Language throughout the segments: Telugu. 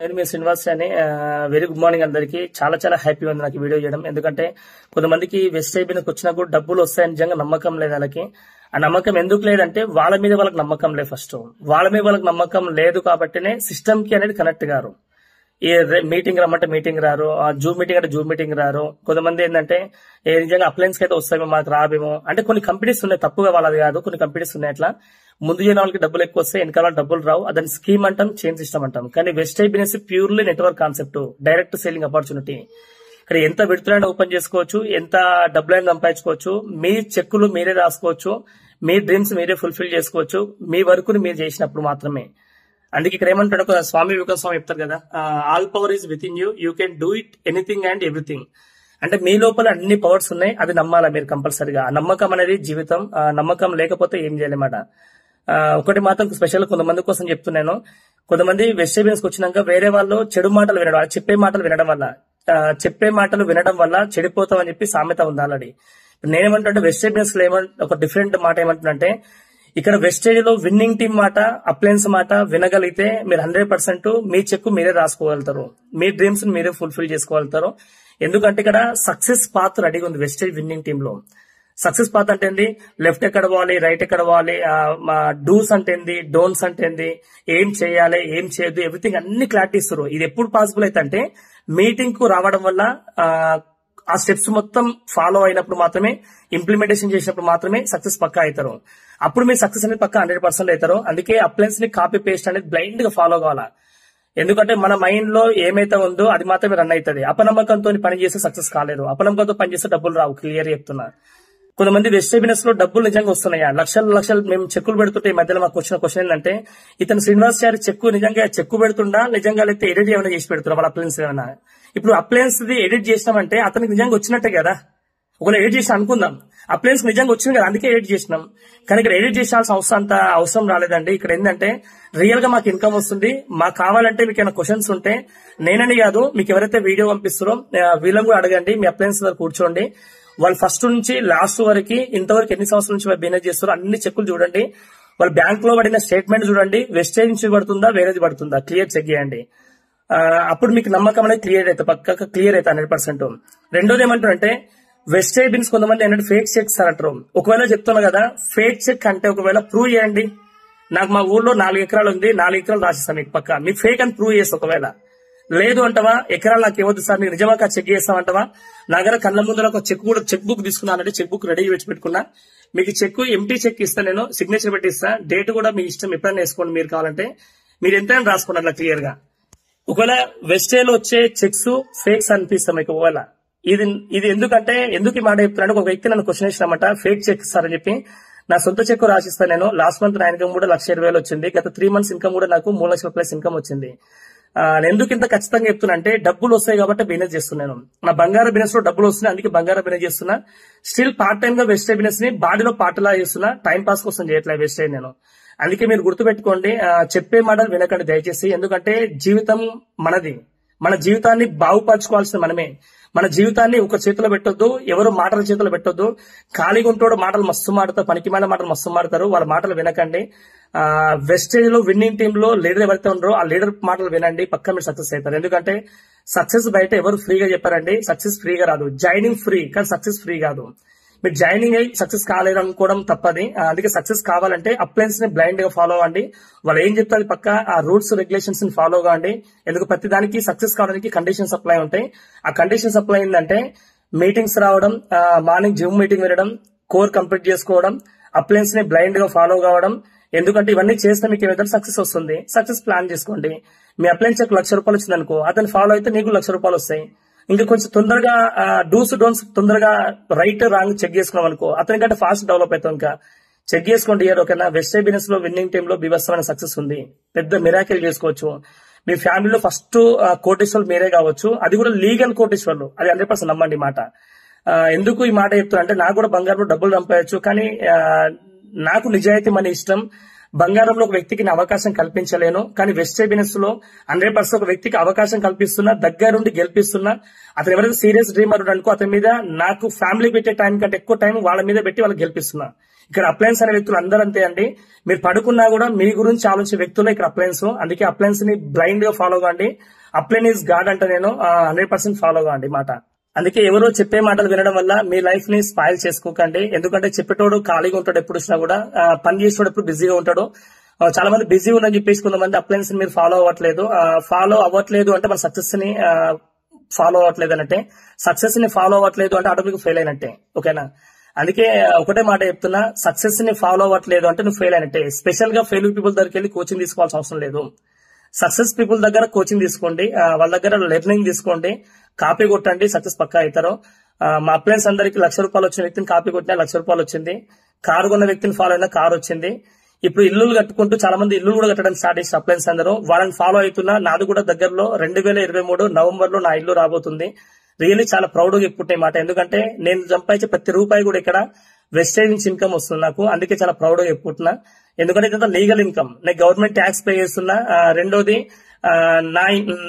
నేను మీ శ్రీనివాస్ అని వెరీ గుడ్ మార్నింగ్ అందరికి. చాలా చాలా హ్యాపీ ఉంది నాకు వీడియో చేయడం. ఎందుకంటే కొంతమందికి వెస్ట్ అయిపోయినకు వచ్చినా కూడా డబ్బులు వస్తాయని నిజంగా నమ్మకం లేదు వాళ్ళకి. ఆ నమ్మకం ఎందుకు లేదంటే వాళ్ళ మీద వాళ్ళకి నమ్మకం లేదు ఫస్ట్ వాళ్ళ మీద వాళ్ళకి నమ్మకం లేదు కాబట్టినే సిస్టమ్కి అనేది కనెక్ట్ గారు ఈ మీటింగ్ రమ్మంటే మీటింగ్ రారు. ఆ జూమ్ మీటింగ్ అంటే జూమ్ మీటింగ్ రారు. కొంతమంది ఏంటంటే ఏ నిజంగా అప్లయన్స్ అయితే వస్తామో మాకు రాబేమో అంటే కొన్ని కంపెనీస్ ఉన్నాయి తప్పుగా వాళ్ళది కాదు. కొన్ని కంపెనీస్ ఉన్నాయి అట్లా. ముందు చేయని వాళ్ళకి డబ్బులు ఎక్కువ వస్తాయి వెనకాల డబ్బులు రావు. దాని స్కీమ్ అంటాం చేంజ్ సిస్టమ్ అంటాం. కానీ west business purely network concept direct selling opportunity ఇక్కడ ఎంత విడుదలైనా ఓపెన్ చేసుకోవచ్చు ఎంత డబ్బులైనా సంపాదించుకోవచ్చు మీ చెక్కులు మీరే రాసుకోవచ్చు మీ డ్రీమ్స్ మీరే ఫుల్ఫిల్ చేసుకోవచ్చు మీ వర్క్ మీరు చేసినప్పుడు మాత్రమే. అందుకే ఇక్కడ ఏమంటాడు ఒక స్వామి వివేకానంద స్వామి చెప్తారు కదా all power is within you you can do it anything and everything అంటే మీ లోపల అన్ని పవర్స్ ఉన్నాయి అది నమ్మాలా మీరు కంపల్సరీగా? నమ్మకం అనేది జీవితం నమ్మకం లేకపోతే ఏం చేయాలన్నమాట ఆ, ఒకటి మాత్రం స్పెషల్ కొంతమంది కోసం చెప్తున్నాను. కొంతమంది వెజిటేబుల్స్ వచ్చినాక వేరే వాళ్ళు చెడు మాటలు వినడం చెప్పే మాటలు వినడం వల్ల చెప్పే మాటలు వినడం వల్ల చెడిపోతాం అని చెప్పి సామెత ఉంది ఆల్రెడీ నేనేమంటే వెజిటేబుల్స్లో ఏమంటే ఒక డిఫరెంట్ మాట ఏమంటున్నంటే ఇక్కడ వెస్టేజ్లో విన్నింగ్ టీం మాట అప్లయన్స్ మాట వినగలిగితే మీరు హండ్రెడ్ పర్సెంట్ మీ చెక్కు మీరే రాసుకోగలుగుతారు. మీ డ్రీమ్స్ మీరే ఫుల్ఫిల్ చేసుకోగలుగుతారు. ఎందుకంటే ఇక్కడ సక్సెస్ పాత్ రెడీగా ఉంది వెస్టేజ్ విన్నింగ్ టీమ్లో. సక్సెస్ పాత్ అంటే ఏంది? లెఫ్ట్ ఎక్కడ పోవాలి? రైట్ ఎక్కడ పోవాలి? డూస్ అంటే ఏంది? డోన్స్ అంటే ఏంది? ఏం చేయాలి? ఏం చేయదు ఎవ్రీథింగ్ అన్ని క్లారిటీ ఇస్తారు. ఇది ఎప్పుడు పాసిబుల్ అయితే అంటే మీటింగ్కు రావడం వల్ల ఆ, స్టెప్స్ మొత్తం ఫాలో అయినప్పుడు మాత్రమే ఇంప్లిమెంటేషన్ చేసినప్పుడు మాత్రమే సక్సెస్ పక్కా అవుతారు. అప్పుడు మీరు సక్సెస్ అనేది పక్కా హండ్రెడ్ పర్సెంట్ అవుతారు. అందుకే అప్లయన్స్ని కాపీ పేస్ట్ అనేది బ్లైండ్గా ఫాలో కావాలా? ఎందుకంటే మన మైండ్లో ఏమైతే ఉందో అది మాత్రమే రన్ అవుతుంది. అపనమ్మకంతో పని చేస్తే సక్సెస్ కాలేదు. అపనమ్మకంతో పనిచేస్తే డబ్బులు రావు. క్లియర్ చెప్తున్నా. కొంతమంది వెజిటేబుల్స్లో డబ్బులు నిజంగా వస్తున్నాయా. లక్షలు లక్షలు మేము చెక్కులు పెడుతుంటే ఈ మధ్యలో మాకు వచ్చిన క్వశ్చన్ ఏంటంటే ఇతను శ్రీనివాస్ గారి చెక్కు నిజంగా చెక్కు పెడుతుండా నిజంగా లేకపోతే ఎడిట్ ఏమైనా చేసి పెడుతున్నా వాళ్ళ అప్లయన్స్ ఏమైనా? ఇప్పుడు అప్లయన్స్ ఎడిట్ చేసినామంటే అతనికి నిజంగా వచ్చినట్టే కదా. ఒకవేళ ఎడిట్ చేసి అనుకుందాం. అప్లయన్స్ నిజంగా వచ్చింది కదా అందుకే ఎడిట్ చేసినాం. కానీ ఇక్కడ ఎడిట్ చేసాల్సిన అవసరం అంత అవసరం రాలేదండి. ఇక్కడ ఏంటంటే రియల్గా మాకు ఇన్కమ్ వస్తుంది. మాకు కావాలంటే మీకు ఏమైనా క్వశ్చన్స్ ఉంటే నేనని కాదు మీకు ఎవరైతే వీడియో పంపిస్తారో వీళ్ళని కూడా అడగండి. మీ అప్లయన్స్ దగ్గర కూర్చోండి. వాళ్ళు ఫస్ట్ నుంచి లాస్ట్ వరకు ఇంతవరకు ఎన్ని సంవత్సరాల నుంచి వాళ్ళు బిజినెస్ చేస్తారు అన్ని చెక్కులు చూడండి. వాళ్ళ బ్యాంక్లో పడిన స్టేట్మెంట్ చూడండి. వెస్టేజ్ నుంచి పడుతుందా వేరేది పడుతుందా? క్లియర్ చెక్ చేయండి. అప్పుడు మీకు నమ్మకం అనేది క్లియర్ అవుతుంది. పక్కకు క్లియర్ అవుతుంది హండ్రెడ్ పర్సెంట్. రెండోది ఏమంటారంటే వెస్టేజ్ బిన్స్ కొంతమంది ఏంటంటే ఫేక్ చెక్స్ అంటారు. ఒకవేళ చెప్తున్నా కదా ఫేక్ చెక్ అంటే ఒకవేళ ప్రూవ్ చేయండి. నాకు మా ఊర్లో నాలుగు ఎకరాలు ఉంది నాలుగు ఎకరాలు రాసిస్తాను మీకు పక్క. మీకు ఫేక్ అని ప్రూవ్ చేస్తా ఒకవేళ. లేదు అంటవా? ఎకరాలు నాకు ఇవ్వద్దు సార్ నేను నిజమాగా చెక్ చేస్తామంటవా? నా దగ్గర కళ్ళ ముందర ఒక చెక్ కూడా చెక్ బుక్ తీసుకున్నానంటే చెక్ బుక్ రెడీ పెట్టి పెట్టుకున్నా. మీకు చెక్ ఎంటీ చెక్ ఇస్తా నేను సిగ్నేచర్ పెట్టిస్తా. డేట్ కూడా మీ ఇష్టం ఎప్పుడైనా వేసుకోండి మీరు కావాలంటే. మీరు ఎంతైనా రాసుకోండి అట్లా క్లియర్గా. ఒకవేళ వెస్టేలో వచ్చే చెక్స్ ఫేక్స్ అనిపిస్తాం మీకు ఒకవేళ. ఇది ఇది ఎందుకంటే ఎందుకు ఈ మాట చెప్తున్నాను? ఒక వ్యక్తి నన్ను క్వశ్చన్ ఇచ్చినమాట ఫేక్ చెక్ సార్ అని చెప్పి. నా సొంత చెక్ రాసిస్తాను నేను. లాస్ట్ మంత్ నా ఇన్కమ్ కూడా లక్ష ఇరవై వేలు వచ్చింది. గత త్రీ మంత్స్ ఇన్కమ్ కూడా నాకు మూడు లక్షల ప్లస్ ఇన్కమ్ వచ్చింది. ఎందుకు ఇంత ఖచ్చితంగా చెప్తున్నా అంటే డబ్బులు వస్తాయి కాబట్టి బిజినెస్ చేస్తున్నాను నా బంగారు బిజినెస్లో డబ్బులు వస్తున్నాయి అందుకే బంగారు బిజినెస్ చేస్తున్నా. స్టిల్ పార్ట్ టైం గా వెస్టేజ్ బిజినెస్ని బాడీలో పాటలా చేస్తున్నా. టైం పాస్ కోసం చేయట్లేదు అయ్యి నేను. అందుకే మీరు గుర్తుపెట్టుకోండి చెప్పే మాటలు వినకండి దయచేసి. ఎందుకంటే జీవితం మనది. మన జీవితాన్ని బాగుపరచుకోవాల్సిన మనమే. మన జీవితాన్ని ఒక చేతిలో పెట్టొద్దు ఎవరు మాటల చేతిలో పెట్టొద్దు. ఖాళీగా ఉంటాడు మాటలు మస్తు మాడతారు పనికి మాటలు మస్తు మాడతారు వాళ్ళ మాటలు వినకండి. ఆ వెస్టేజ్లో విన్నింగ్ టీమ్లో లీడర్ ఎవరైతే ఉన్నారో ఆ లీడర్ మాటలు వినండి పక్క మీరు సక్సెస్ అవుతారు. ఎందుకంటే సక్సెస్ బయట ఎవరు ఫ్రీగా చెప్పారండి సక్సెస్ ఫ్రీగా రాదు. జాయినింగ్ ఫ్రీ కానీ సక్సెస్ ఫ్రీ కాదు. మీరు జాయినింగ్ అయ్యి సక్సెస్ కాలేదు అనుకోవడం తప్పది అందుకే సక్సెస్ కావాలంటే అప్లయన్స్ని బ్లైండ్గా ఫాలో అవ్వండి. వాళ్ళు ఏం చెప్తారు పక్క ఆ రూల్స్ రెగ్యులేషన్స్ని ఫాలో కావండి ఎందుకు? ప్రతి దానికి సక్సెస్ కావడానికి కండిషన్స్ అప్లై ఉంటాయి. ఆ కండిషన్స్ అప్లై ఏంటంటే మీటింగ్స్ రావడం మార్నింగ్ జిమ్ మీటింగ్ వినడం కోర్ కంప్లీట్ చేసుకోవడం అప్లయన్స్ని బ్లైండ్గా ఫాలో కావడం. ఎందుకంటే ఇవన్నీ చేస్తే మీకు ఏమైతే సక్సెస్ వస్తుంది. సక్సెస్ ప్లాన్ చేసుకోండి. మీ అప్లయన్స్ చెక్ లక్ష రూపాయలు వచ్చిందనుకో అతను ఫాలో అయితే నీకు లక్ష రూపాయలు వస్తాయి. ఇంకా కొంచెం తొందరగా డూస్ డోన్స్ తొందరగా రైట్ రాంగ్ చెక్ చేసుకున్నాం అనుకో అతని కంటే ఫాస్ట్ డెవలప్ అవుతాం ఇంకా. చెక్ చేసుకోండి ఇయర్ ఓకేనా వెస్ట్ ఇండీస్లో విన్నింగ్ టీమ్లో బీభత్సమైన సక్సెస్ ఉంది. పెద్ద మిరాకిల్ చేసుకోవచ్చు. మీ ఫ్యామిలీలో ఫస్ట్ కోటేశ్వర్లు మీరే కావచ్చు. అది కూడా లీగల్ కోటేశ్వర్లు. అది హండ్రెడ్ పర్సెంట్ నమ్మండి మాట. ఎందుకు ఈ మాట చెప్తున్నా అంటే నాకు కూడా బంగారంలో డబ్బులు సంపాయచ్చు కానీ నాకు నిజాయితీ మన ఇష్టం. బంగారంలో ఒక వ్యక్తికి నేను అవకాశం కల్పించలేను. కానీ వెస్ట్ బిజినెస్లో హండ్రెడ్ పర్సెంట్ ఒక వ్యక్తికి అవకాశం కల్పిస్తున్నా దగ్గరుండి గెలిపిస్తున్నా అతను ఎవరైతే సీరియస్ డ్రీమర్ అనుకో అతని మీద నాకు ఫ్యామిలీ పెట్టే టైం కంటే ఎక్కువ టైం వాళ్ళ మీద పెట్టి వాళ్ళకి గెలిపిస్తున్నా. ఇక్కడ అప్లయన్స్ అనే వ్యక్తులు అందరూ అంతే అండి. మీరు పడుకున్నా కూడా మీ గురించి ఆలోచించే వ్యక్తులే ఇక్కడ అప్లయన్స్ అందుకే అప్లయన్స్ని బ్లైండ్గా ఫాలో కాండి. అప్లైన్ ఈస్ గాడ్ అంటే నేను హండ్రెడ్ పర్సెంట్ ఫాలో కాండి మాట. అందుకే ఎవరో చెప్పే మాటలు వినడం వల్ల మీ లైఫ్ని స్పాయిల్ చేసుకోకండి. ఎందుకంటే చెప్పేటోడు ఖాళీగా ఉంటాడు ఎప్పుడు వచ్చినా కూడా పని చేసేటోడు ఎప్పుడు బిజీగా ఉంటాడు. చాలా మంది బిజీ ఉందని చెప్పేసి కొంతమంది అప్లయన్స్ మీరు ఫాలో అవ్వట్లేదు. ఫాలో అవ్వట్లేదు అంటే మన సక్సెస్ని ఫాలో అవ్వట్లేదు అంటే సక్సెస్ని ఫాలో అవ్వట్లేదు అంటే ఆటోమేటిక్ ఫెయిల్ అయినట్టే. ఓకేనా అందుకే ఒకటే మాట చెప్తున్నా. సక్సెస్ని ఫాలో అవ్వట్లేదు అంటే నువ్వు ఫెయిల్ అయినట్టే. స్పెషల్గా ఫెయిల్ పీపుల్ దగ్గరికి వెళ్ళి కోచింగ్ తీసుకోవాల్సిన అవసరం లేదు. సక్సెస్ పీపుల్ దగ్గర కోచింగ్ తీసుకోండి. వాళ్ళ దగ్గర లెర్నింగ్ తీసుకోండి. కాపీ కొట్టండి సక్సెస్ పక్కా అవుతారు. మా అప్లయన్స్ అందరికి లక్ష రూపాయలు వచ్చిన వ్యక్తిని కాపీ కొట్టినా లక్ష రూపాయలు వచ్చింది. కారు కొన్న వ్యక్తిని ఫాలో అయినా కారు వచ్చింది. ఇప్పుడు ఇల్లులు కట్టుకుంటూ చాలా మంది ఇల్లు కూడా కట్టడం స్టార్ట్ చేసి అప్లయన్స్ అందరూ. వాళ్ళని ఫాలో అవుతున్నా నాది కూడా దగ్గరలో రెండు వేల ఇరవై మూడు నవంబర్లో నా ఇల్లు రాబోతుంది. రియల్లీ చాలా ప్రౌడ్గా మాట. ఎందుకంటే నేను సంపాదించే ప్రతి రూపాయి కూడా ఇక్కడ వెస్టేజ్ నుంచి ఇన్కమ్ వస్తుంది నాకు. అందుకే చాలా ప్రౌడ్గా చెప్పుకుంటున్నా. ఎందుకంటే ఇదంతా లీగల్ ఇన్కమ్ నేను గవర్నమెంట్ ట్యాక్స్ పే చేస్తున్నా. రెండోది నా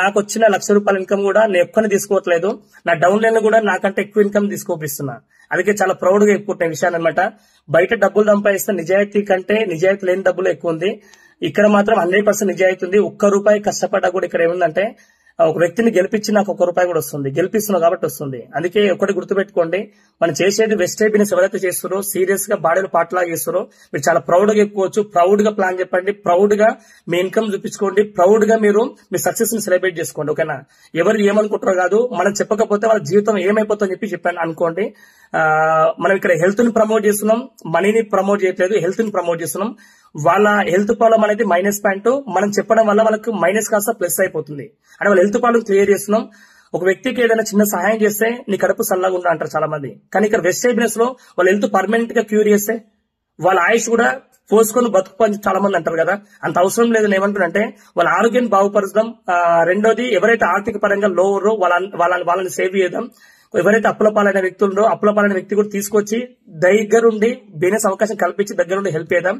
నాకు వచ్చిన లక్ష రూపాయల ఇన్కమ్ కూడా నేను ఎక్కువనే తీసుకోవట్లేదు. నా డౌన్ లైన్ కూడా నాకంటే ఎక్కువ ఇన్కమ్ తీసుకోపిస్తున్నా. అందుకే చాలా ప్రౌడ్గా చెప్పుకుంటున్న విషయాన్ని అనమాట బయట డబ్బులు సంపాదిస్తే నిజాయితీ కంటే నిజాయితీ లేని డబ్బులు ఎక్కువ ఉంది. ఇక్కడ మాత్రం హండ్రెడ్ పర్సెంట్ నిజాయితీ ఉంది. ఒక్క రూపాయి కష్టపడ్డా కూడా ఇక్కడ ఏముందంటే ఒక వ్యక్తిని గెలిపించి నాకు ఒక రూపాయి కూడా వస్తుంది. గెలిపిస్తున్నావు కాబట్టి వస్తుంది. అందుకే ఒకటి గుర్తుపెట్టుకోండి. మనం చేసేది వెస్ట్ బిజినెస్ ఎవరైతే చేస్తారో సీరియస్గా బాడీలో పార్ట్ లాగా చేస్తారో మీరు చాలా ప్రౌడ్గా ఎక్కువచ్చు ప్రౌడ్గా ప్లాన్ చెప్పండి. ప్రౌడ్గా మీ ఇన్కమ్ చూపించుకోండి. ప్రౌడ్గా మీరు మీ సక్సెస్ని సెలబ్రేట్ చేసుకోండి. ఓకేనా? ఎవరు ఏమనుకుంటారో కాదు. మనం చెప్పకపోతే వాళ్ళ జీవితం ఏమైపోతుందని చెప్పి చెప్పాను అనుకోండి. మనం ఇక్కడ హెల్త్ని ప్రమోట్ చేస్తున్నాం. మనీని ప్రమోట్ చేయట్లేదు. హెల్త్ని ప్రమోట్ చేస్తున్నాం. వాళ్ళ హెల్త్ ప్రాబ్లం అనేది మైనస్ పాయింట్ మనం చెప్పడం వల్ల వాళ్ళకి మైనస్ కాస్త ప్లస్ అయిపోతుంది. అంటే వాళ్ళ హెల్త్ ప్రాబ్లం క్లియర్ చేస్తున్నాం. ఒక వ్యక్తికి ఏదైనా చిన్న సహాయం చేస్తే నీ కడుపు సల్లగా ఉండ అంటారు చాలా మంది కానీ ఇక్కడ వెస్ట్ సైబినెస్లో వాళ్ళ హెల్త్ పర్మనెంట్గా క్యూర్ చేస్తే వాళ్ళ ఆయుష్ కూడా పోసుకొని బతుకు అని చాలా మంది అంటారు కదా. అంత అవసరం లేదని ఏమంటారంటే వాళ్ళ ఆరోగ్యాన్ని బాగుపరచడం రెండోది ఎవరైతే ఆర్థిక పరంగా లో ఉన్నారో వాళ్ళ వాళ్ళని వాళ్ళని సేవ్ చేయడం ఎవరైతే అప్పుల పాలైన వ్యక్తులు ఉండో అప్పుల పాలైన వ్యక్తి కూడా తీసుకొచ్చి దగ్గరుండి బిజినెస్ అవకాశం కల్పించి దగ్గరుండి హెల్ప్ చేద్దాం.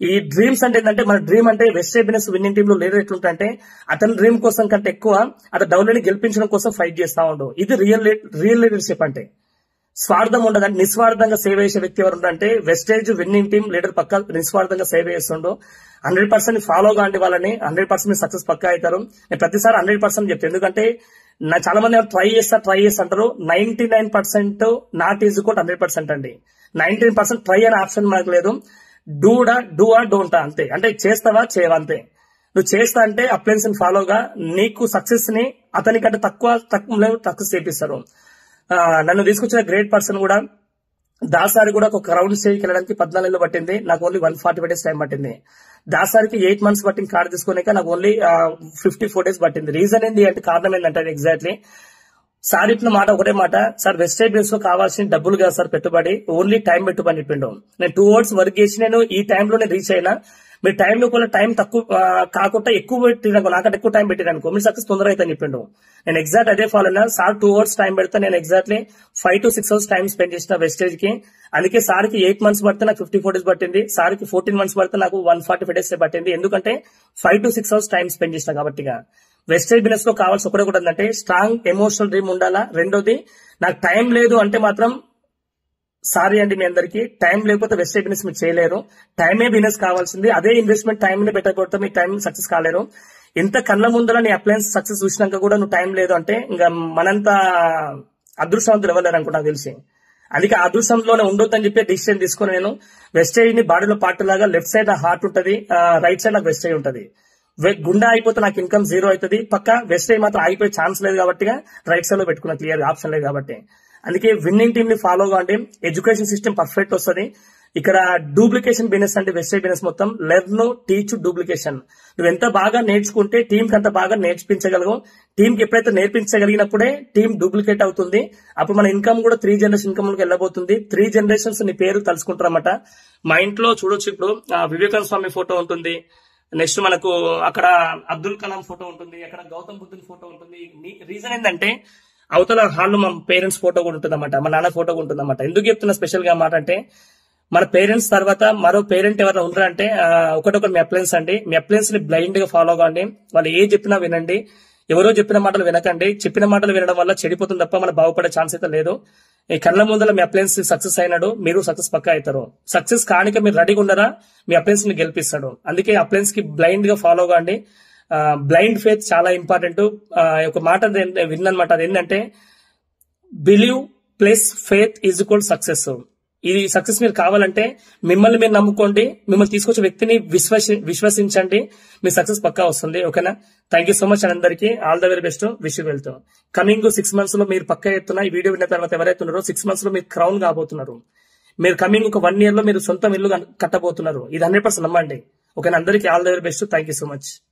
ఈ డ్రీమ్స్ అంటే ఏంటంటే మన డ్రీమ్ అంటే వెస్ట్ బిజినెస్ విన్నింగ్ టీమ్లో లీడర్ ఎట్లుంటే అతని డ్రీమ్ కోసం కంటే ఎక్కువ అతను డౌన్లని గెలిపించడం కోసం ఫైట్ చేస్తా ఉండు. ఇది రియల్ రియల్ లీడర్షిప్ అంటే. స్వార్థం ఉండదంటే నిస్వార్థంగా సేవ చేసే వ్యక్తి ఎవరు అంటే వెస్టేజ్ విన్నింగ్ టీం లీడర్ పక్క నిస్వార్థంగా సేవ చేస్తుండో హండ్రెడ్ పర్సెంట్ ఫాలో కాండి వాళ్ళని హండ్రెడ్ పర్సెంట్ సక్సెస్ పక్కా అవుతారు. నేను ప్రతిసారి హండ్రెడ్ పర్సెంట్ చెప్తాను ఎందుకంటే నా చాలా మంది ట్రై చేస్తా ట్రై చేస్తా అంటారు ninety nine percent not is quote hundred percent అండి. నైన్టీన్ పర్సెంట్ ట్రై అనే ఆప్షన్ మనకు లేదు. డూడా డూఆ ఆ డోంటా అంతే. అంటే చేస్తావా చేయవా అంతే. నువ్వు చేస్తా అంటే అప్లయన్స్ ఫాలోగా నీకు సక్సెస్ని అతనికంటే తక్కువ తక్కువ సక్సెస్ చేపిస్తారు. నన్ను తీసుకొచ్చిన గ్రేట్ పర్సన్ కూడా దాసారి కూడా ఒక రౌండ్ స్టేజ్కి వెళ్ళడానికి పద్నాలుగు నెలలు పట్టింది. నాకు only one forty five days time పట్టింది. దాసారికి ఎయిట్ మంత్స్ పట్టింది కార్డు తీసుకునేక నాకు ఓన్లీ ఫిఫ్టీ ఫోర్ డేస్ పట్టింది. రీజన్ ఏంటి అంటే కారణం ఏంటంటే ఎగ్జాక్ట్లీ సార్ ఇచ్చిన మాట ఒకటే మాట. సార్ వెస్ట్ బిజినెస్లో కావాల్సిన డబ్బులు కాదు సార్ పెట్టుబడి. ఓన్లీ టైం పెట్టుబడి చెప్పిండు. నేను టూ అవర్స్ వర్క్ చేసి నేను ఈ టైంలో నేను రీచ్ అయినా. మీరు టైం కూడా టైం తక్కువ కాకుండా ఎక్కువ పెట్టిననుకో నాకంటే ఎక్కువ టైం పెట్టిననుకో మీరు సక్సెస్ తొందరగా అయితే చెప్పిండు. నేను ఎగ్జాక్ట్ అదే ఫాలో అయినా. సార్ టూ అవర్స్ టైం పెడితే. నేను exactly five to six hours time spend చేసిన వెస్టేజ్కి. అందుకే సార్కి ఎయిట్ మంత్స్ పడితే నాకు ఫిఫ్టీ ఫోర్ డేస్ పట్టింది. సార్కి ఫోర్టీన్ మంత్స్ పడితే నాకు వన్ ఫార్టీ ఫైవ్ డేస్ పట్టింది. ఎందుకంటే five to six hours time spend చేసిన కాబట్టిగా వెస్టేజ్ బిజినెస్లో కావాల్సి ఒకటే కూడా అంటే స్ట్రాంగ్ ఎమోషనల్ డ్రీమ్ ఉండాలా? రెండోది నాకు టైం లేదు అంటే మాత్రం సారీ అండి మీ అందరికి. టైం లేకపోతే వెస్టేజ్ బిజినెస్ మీరు చేయలేరు. టైమే బిజినెస్ కావాల్సింది. అదే ఇన్వెస్ట్మెంట్ టైం ని పెట్టకపోతే మీ టైం సక్సెస్ కాలేరు. ఎంత కళ్ళ ముందర నీ అప్లయన్స్ సక్సెస్ చూసినాక కూడా నువ్వు టైం లేదు అంటే ఇంకా మనంత అదృష్టవంతులు ఇవ్వలేరు అనుకో నాకు తెలిసి. అందుకే అదృష్టంలోనే ఉండొద్దని చెప్పి డిసిషన్ తీసుకుని నేను వెస్టేజ్ని బాడీలో పార్ట్ లాగా లెఫ్ట్ సైడ్ హార్ట్ ఉంటది రైట్ సైడ్ నాకు వెస్టేజ్ ఉంటది. గుండె అయిపోతే నాకు ఇన్కమ్ జీరో అవుతుంది. పక్క వెస్టేజ్ మాత్రం ఆగిపోయే ఛాన్స్ లేదు కాబట్టి రైట్ సైడ్లో పెట్టుకున్న క్లియర్ ఆప్షన్ లేదు కాబట్టి. అందుకే విన్నింగ్ టీమ్ని ఫాలో కావండి ఎడ్యుకేషన్ సిస్టమ్ పర్ఫెక్ట్ వస్తుంది. ఇక్కడ డూప్లికేషన్ బిజినెస్ అంటే వెస్టేజ్ బిజినెస్ మొత్తం. లెర్న్ టీచ్ డూప్లికేషన్ నువ్వు ఎంత బాగా నేర్చుకుంటే టీంకి అంత బాగా నేర్పించగలవు టీంకి ఎప్పుడైతే నేర్పించగలిగినప్పుడే టీం డూప్లికేట్ అవుతుంది. అప్పుడు మన ఇన్కమ్ కూడా త్రీ జనరేషన్ ఇన్కమ్లోకి వెళ్ళబోతుంది. త్రీ జనరేషన్స్ నీ పేరు తలుచుకుంటారన్నమాట. మా ఇంట్లో చూడొచ్చు ఇప్పుడు ఆ, వివేకానంద స్వామి ఫోటో ఉంటుంది. నెక్స్ట్ మనకు అక్కడ అబ్దుల్ కలాం ఫోటో ఉంటుంది అక్కడ గౌతమ్ బుద్ధుని ఫోటో ఉంటుంది. రీజన్ ఏంటంటే అవతల హాల్లో మా పేరెంట్స్ ఫోటో కూడా ఉంటుందన్నమాట మా నాన్న ఫోటో కూడా ఉంటుందన్నమాట. ఎందుకు చెప్తున్నా స్పెషల్గా మాట అంటే మన పేరెంట్స్ తర్వాత మరో పేరెంట్ ఎవరైనా ఉన్నారంటే ఆ, ఒకటొకటి మీ అప్లయన్స్ అండి. మీ అప్లయన్స్ని బ్లైండ్గా ఫాలో కాండి. వాళ్ళు ఏ చెప్పినా వినండి. ఎవరో చెప్పిన మాటలు వినకండి. చెప్పిన మాటలు వినడం వల్ల చెడిపోతుంది తప్ప మన బాగుపడే ఛాన్స్ అయితే లేదు. ఈ కళ్ళ ముందర మీ అప్లయన్స్ సక్సెస్ అయినాడు మీరు సక్సెస్ పక్కా అవుతారు. సక్సెస్ కానిక మీరు రెడీగా ఉండరా మీ అప్లయన్స్ని గెలిపిస్తాడు. అందుకే అప్లయన్స్కి బ్లైండ్గా ఫాలో కాండి బ్లైండ్ ఫేత్ చాలా ఇంపార్టెంట్ ఒక మాట విన్నమాట అది ఏంటంటే believe plus faith is equal success ఇది సక్సెస్ మీరు కావాలంటే మిమ్మల్ని మీరు నమ్ముకోండి. మిమ్మల్ని తీసుకొచ్చే వ్యక్తిని విశ్వసి విశ్వసించండి. మీ సక్సెస్ పక్కా వస్తుంది. ఓకేనా? థ్యాంక్ యూ సో మచ్ అందరికీ. All the very best wish వెళ్తూ కమింగ్ సిక్స్ మంత్స్లో మీరు పక్కా ఎత్తున ఈ వీడియో విన్న తర్వాత ఎవరైతే ఉన్నారో సిక్స్ మంత్స్లో మీరు క్రౌన్ కాబోతున్నారు. మీరు కమింగ్ ఒక వన్ ఇయర్లో మీరు సొంతం ఇల్లు కట్టబోతున్నారు. ఇది హండ్రెడ్ పర్సెంట్ నమ్మండి. ఓకేనా? అందరికీ all the very best thank you so much